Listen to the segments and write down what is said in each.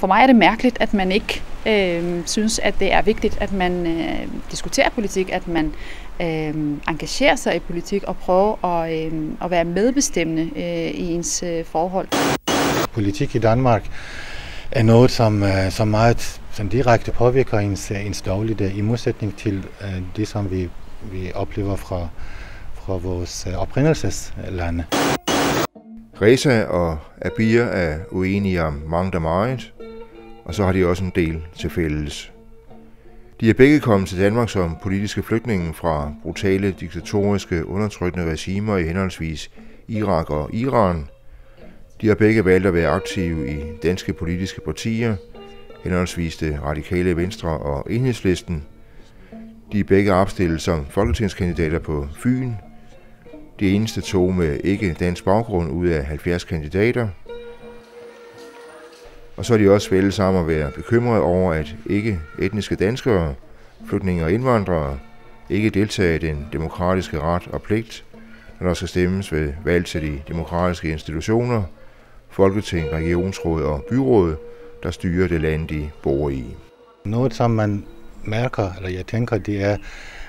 for mig er det mærkeligt, at man ikke øh, synes, at det er vigtigt, at man øh, diskuterer politik, at man øh, engagerer sig i politik og prøver at, øh, at være medbestemmende øh, i ens øh, forhold. Politik i Danmark er noget, som, øh, som meget som direkte påvirker ens, ens dagligdag, i modsætning til øh, det, som vi, vi oplever fra, fra vores øh, oprindelseslande. Reza og Abir er uenige om mangt og meget, og så har de også en del til fælles. De er begge kommet til Danmark som politiske flygtninge fra brutale, diktatoriske, undertrykkende regimer i henholdsvis Irak og Iran. De har begge valgt at være aktive i danske politiske partier, henholdsvis det radikale Venstre og Enhedslisten. De er begge opstillet som folketingskandidater på Fyn, de eneste to med ikke dansk baggrund ud af 70 kandidater. Og så er de også fælles sammen at være bekymrede over, at ikke etniske danskere, flygtninge og indvandrere ikke deltager i den demokratiske ret og pligt, når der skal stemmes ved valg til de demokratiske institutioner, Folketing, Regionsråd og Byråd, der styrer det land, de bor i. Noget, som man mærker, eller jeg tænker, det er,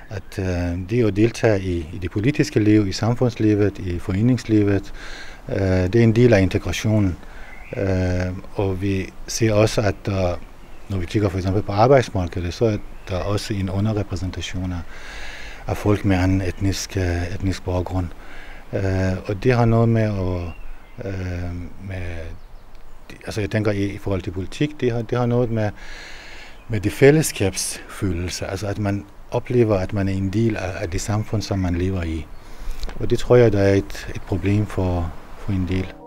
at øh, det at deltage i, i det politiske liv, i samfundslivet, i foreningslivet, øh, det er en del af integrationen. Øh, og vi ser også, at der, når vi kigger for eksempel på arbejdsmarkedet, så er der også en underrepræsentation af, folk med en etnisk, øh, etnisk baggrund. Øh, og det har noget med at øh, med, altså jeg tænker i, i forhold til politik, det har, det har noget med, med det fællesskabsfølelse, altså at man oplever, at man er en del af, det samfund, som man lever i. Og det tror jeg, der er et, et problem for, for en del.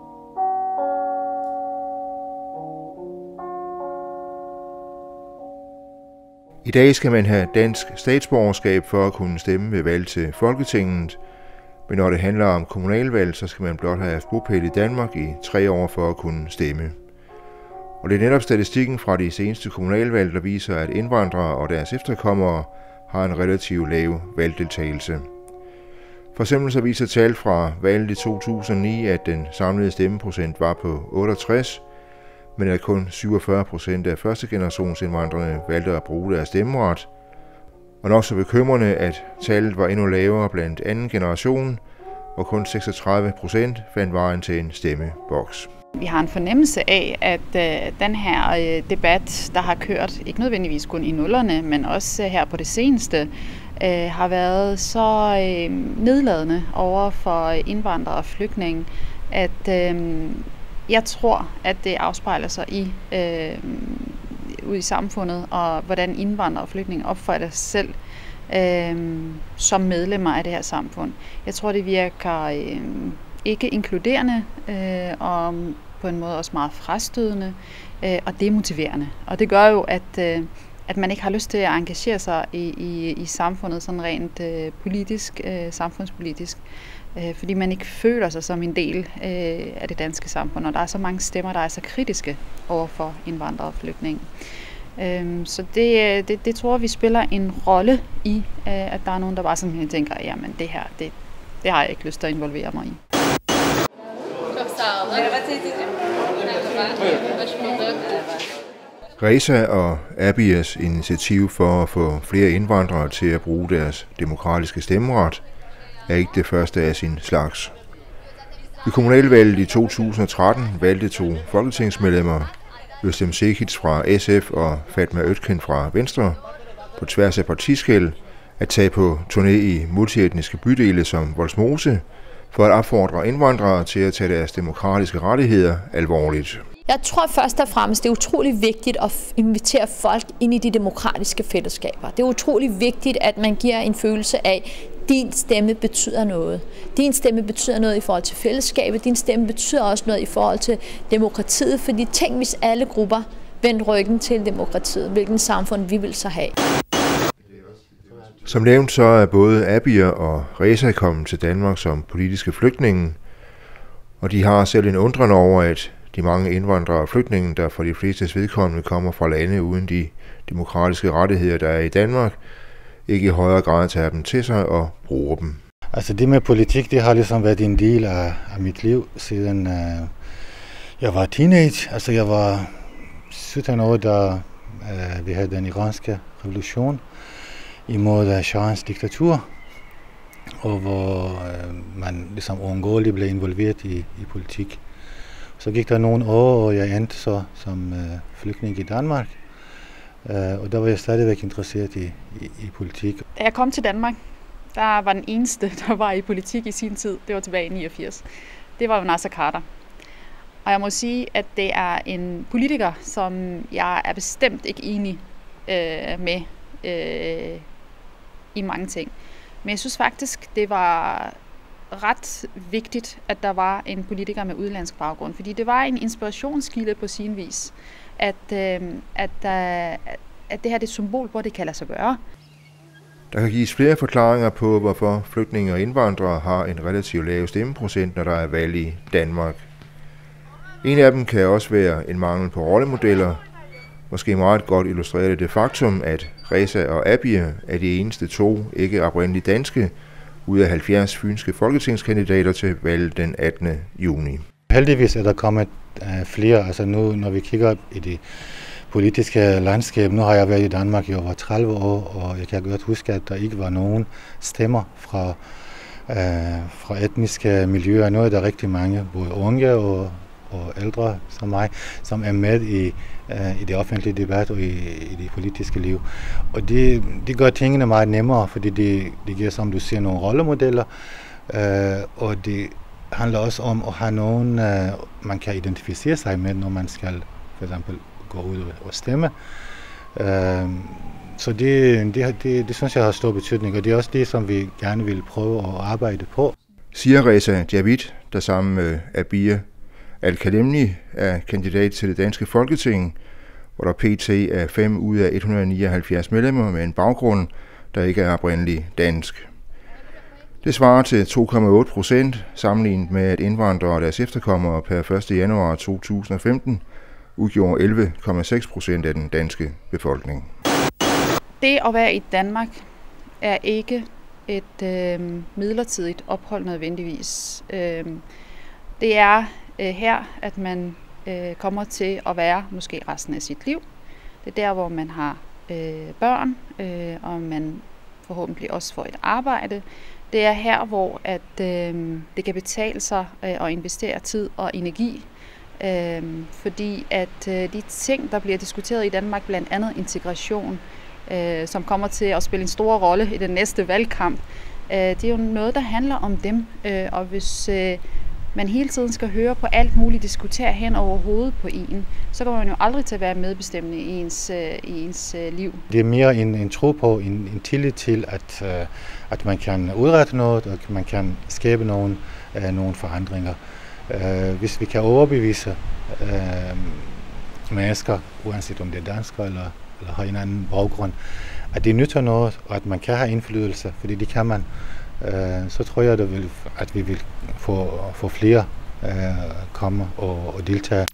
I dag skal man have dansk statsborgerskab for at kunne stemme ved valg til Folketinget, men når det handler om kommunalvalg, så skal man blot have haft bopæl i Danmark i tre år for at kunne stemme. Og det er netop statistikken fra de seneste kommunalvalg, der viser, at indvandrere og deres efterkommere har en relativt lav valgdeltagelse. For eksempel så viser tal fra valget i 2009, at den samlede stemmeprocent var på 68, men at kun 47 procent af første generations valgte at bruge deres stemmeret. Og nok så bekymrende, at tallet var endnu lavere blandt anden generation, hvor kun 36 procent fandt vejen til en stemmeboks. Vi har en fornemmelse af, at øh, den her øh, debat, der har kørt, ikke nødvendigvis kun i nullerne, men også øh, her på det seneste, øh, har været så øh, nedladende over for indvandrere og flygtninge, at øh, jeg tror, at det afspejler sig i øh, ud i samfundet, og hvordan indvandrere og flygtninge opfatter sig selv øh, som medlemmer af det her samfund. Jeg tror, det virker øh, ikke inkluderende øh, og på en måde også meget frastødende øh, og demotiverende. Og det gør jo, at, øh, at man ikke har lyst til at engagere sig i, i, i samfundet sådan rent øh, politisk, øh, samfundspolitisk, øh, fordi man ikke føler sig som en del øh, af det danske samfund, og der er så mange stemmer, der er så kritiske over for indvandrere og flygtninge. Øh, så det, øh, det, det tror vi spiller en rolle i, øh, at der er nogen, der bare simpelthen tænker, jamen det her, det, det har jeg ikke lyst til at involvere mig i. Reza og Abias initiativ for at få flere indvandrere til at bruge deres demokratiske stemmeret er ikke det første af sin slags. Ved kommunalvalget i 2013 valgte to folketingsmedlemmer, Østem Sekic fra SF og Fatma Øtken fra Venstre, på tværs af partiskæld, at tage på turné i multietniske bydele som Voldsmose, for at opfordre indvandrere til at tage deres demokratiske rettigheder alvorligt. Jeg tror først og fremmest, det er utrolig vigtigt at invitere folk ind i de demokratiske fællesskaber. Det er utrolig vigtigt, at man giver en følelse af, din stemme betyder noget. Din stemme betyder noget i forhold til fællesskabet. Din stemme betyder også noget i forhold til demokratiet. Fordi tænk, hvis alle grupper vendte ryggen til demokratiet, hvilken samfund vi vil så have. Som nævnt så er både Abir og Reza kommet til Danmark som politiske flygtninge, og de har selv en undren over, at de mange indvandrere og flygtninge, der for de fleste vedkommende kommer fra lande uden de demokratiske rettigheder, der er i Danmark, ikke i højere grad tager dem til sig og bruger dem. Altså det med politik, det har ligesom været en del af, af mit liv, siden øh, jeg var teenage. Altså jeg var 17 år, da øh, vi havde den iranske revolution imod øh, Shahens diktatur, og hvor øh, man ligesom uundgåeligt blev involveret i, i politik. Så gik der nogle år, og jeg endte så som øh, flygtning i Danmark. Øh, og der var jeg stadigvæk interesseret i, i, i politik. Da jeg kom til Danmark, der var den eneste, der var i politik i sin tid, det var tilbage i 89. Det var Nasser Carter. Og jeg må sige, at det er en politiker, som jeg er bestemt ikke enig øh, med øh, i mange ting. Men jeg synes faktisk, det var ret vigtigt, at der var en politiker med udenlandsk baggrund, fordi det var en inspirationskilde på sin vis, at, øh, at, øh, at det her det er et symbol på, at det kan lade sig gøre. Der kan gives flere forklaringer på, hvorfor flygtninge og indvandrere har en relativt lav stemmeprocent, når der er valg i Danmark. En af dem kan også være en mangel på rollemodeller. Måske meget godt illustrerer det faktum, at Reza og Abie er de eneste to ikke oprindeligt danske ud af 70 fynske folketingskandidater til valget den 18. juni. Heldigvis er der kommet øh, flere. Altså nu, når vi kigger i det politiske landskab, nu har jeg været i Danmark i over 30 år, og jeg kan godt huske, at der ikke var nogen stemmer fra, øh, fra etniske miljøer. Nu er der rigtig mange, både unge og, og ældre som mig, som er med i, øh, i det offentlige debat og i, i det politiske liv. Og det, det gør tingene meget nemmere, fordi det, det giver, som du siger, nogle rollemodeller, øh, og det handler også om at have nogen, uh, man kan identificere sig med, når man skal for eksempel gå ud og stemme. Uh, så det, det, det, det synes jeg har stor betydning, og det er også det, som vi gerne vil prøve at arbejde på. Siger Reza Javid, der sammen med Abia Al-Kalemni er kandidat til det danske folketing, hvor der pt. er 5 ud af 179 medlemmer med en baggrund, der ikke er oprindelig dansk. Det svarer til 2,8 procent, sammenlignet med at indvandrere og deres efterkommere per 1. januar 2015 udgjorde 11,6 procent af den danske befolkning. Det at være i Danmark er ikke et øh, midlertidigt ophold nødvendigvis. Øh, det er øh, her, at man øh, kommer til at være måske resten af sit liv. Det er der, hvor man har øh, børn, øh, og man forhåbentlig også får et arbejde. Det er her, hvor at, øh, det kan betale sig øh, at investere tid og energi. Øh, fordi at øh, de ting, der bliver diskuteret i Danmark, blandt andet integration, øh, som kommer til at spille en stor rolle i den næste valgkamp, øh, det er jo noget, der handler om dem. Øh, og hvis øh, man hele tiden skal høre på alt muligt, diskutere hen over hovedet på en, så kommer man jo aldrig til at være medbestemmende i ens, øh, i ens øh, liv. Det er mere en, en tro på, en, en tillid til, at, øh, at man kan udrette noget, og man kan skabe nogle, nogle forandringer. Hvis vi kan overbevise øh, mennesker, uanset om det er danskere eller, eller har en anden baggrund, at det nytter noget, og at man kan have indflydelse, fordi det kan man, øh, så tror jeg, at, vil, at vi vil få, få flere øh, komme og, og deltage.